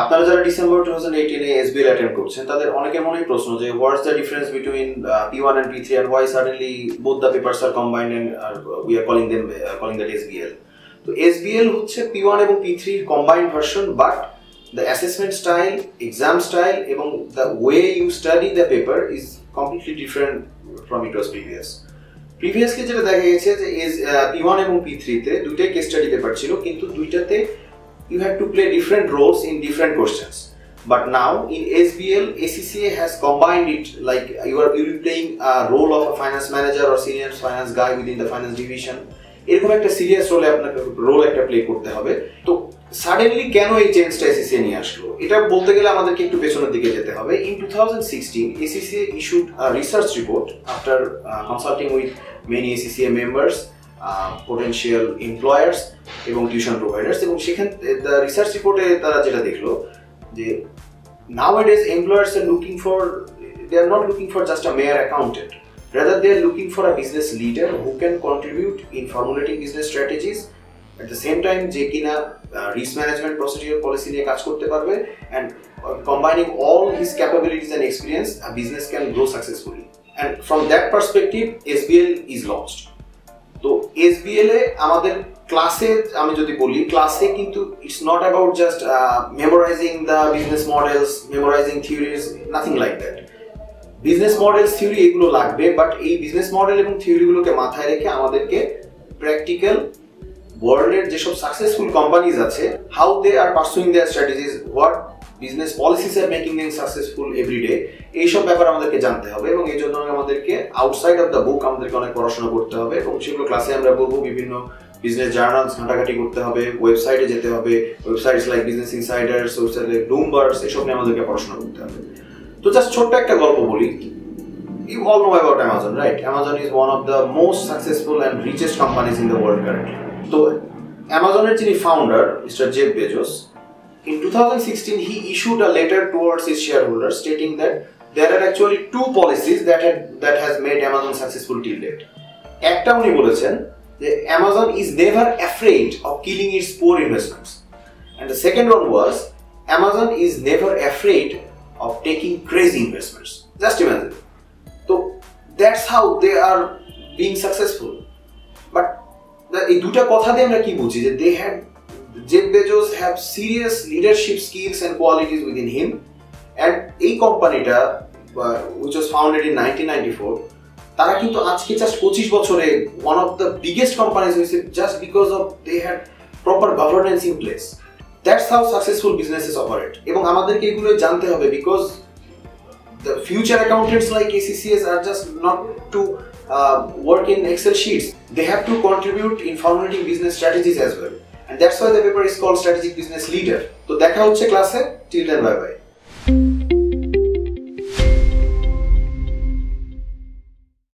আপনারা যারা December two thousand এইটিনে এসবিএল অ্যাটেন্ড করছেন, তাদের অনেকের মনেই প্রশ্ন যে what's the difference between P one and P three and why suddenly both the papers are combined and we are calling them calling that SBL তো এসবিএল হচ্ছে P one এবং পি থ্রির combined version but the assessment style exam style এবং the way you study the paper is completely different from it was previous previously যেটা দেখা গেছে যে S P one এবং পি থ্রিতে দুইটাই কেস স্টাডি পেপার ছিল, কিন্তু দুইটাতে you had to play different roles in different questions. But now in SBL, ACCA has combined it like you are you playing a role of a finance manager or senior finance guy within the finance division. এরকম একটা serious রোলে আপনাকে role একটা play করতে হবে তো suddenly কেন এই চেঞ্জটা এসিসিএ নিয়ে আসলো এটা বলতে গেলে আমাদেরকে একটু পেছনের দিকে যেতে হবে in two thousand sixteen ACCA issued research report after consulting with many ACCA members potential employers এবং টিউশন প্রোভাইডার্স এবং সেখান রিসার্চ রিপোর্টে তারা যেটা দেখলো যে now it is employers are looking for they are not looking for just a mere accountant rather they are looking for a business leader who can contribute in formulating business strategies at the same time যে কিনা risk management procedure policy নিয়ে কাজ করতে পারবে and combining all his capabilities and experience a business can grow successfully and from that perspective SBL is launched তো SBL এ আমাদের ক্লাসে আমি যদি বলি ক্লাসে কিন্তু it's not about just memorising the business models memorising theories nothing like that business models theory এগুলো লাগবে বাট এই বিজনেস মডেল এবং থিওরিগুলোকে মাথায় রেখে আমাদেরকে প্র্যাকটিক্যাল ওয়ার্ল্ডের যেসব সাকসেসফুল কোম্পানিজ আছে how they are pursuing their strategies what business policies are making them successful everyday এইসব ব্যাপার আমাদেরকে জানতে হবে এবং এই জন্য আমাদেরকে আউটসাইড অফ দ্য বুক আমাদেরকে অনেক পড়াশোনা করতে হবে এবং সেগুলো ক্লাসে আমরা বলব বিভিন্ন বিজনেস জার্নালস ঘাটাঘাটি করতে হবে ওয়েবসাইটে যেতে হবে websites like business insiders website like Bloomberg এসব নিয়ে আমাদেরকে পড়াশোনা করতে হবে তো জাস্ট ছোট্ট একটা গল্প বলি You all know about Amazon, right? Amazon is one of the most successful and richest companies in the world currently. তো অ্যামাজনের যিনি founder mister Jeff Bezos In 2016, he issued a letter towards his shareholders stating that there are actually two policies that had that has made Amazon successful till date. একটা উনি বলেছেন যে Amazon is never afraid of killing its poor investments. And the second one was Amazon is never afraid of taking crazy investments. Just imagine. So that's how they are being successful. But এই দুটা কথা আমরা কি বুঝি যে they had Jeff Bezos have serious leadership skills and qualities within him and এই কোম্পানিটা which was founded in 1994 তারা কিন্তু আজকে জাস্ট পঁচিশ বছরে one of the biggest companies হয়েছে just because of they had proper governance in place that's how successful businesses operate এবং আমাদেরকে এগুলো জানতে হবে because future accountants like ACCS are just not to uh, work in Excel sheets. They have to contribute in formulating business strategies as well. And that's why the paper is called Strategic Business Leader. তো দেখা হচ্ছে ক্লাসে till then bye bye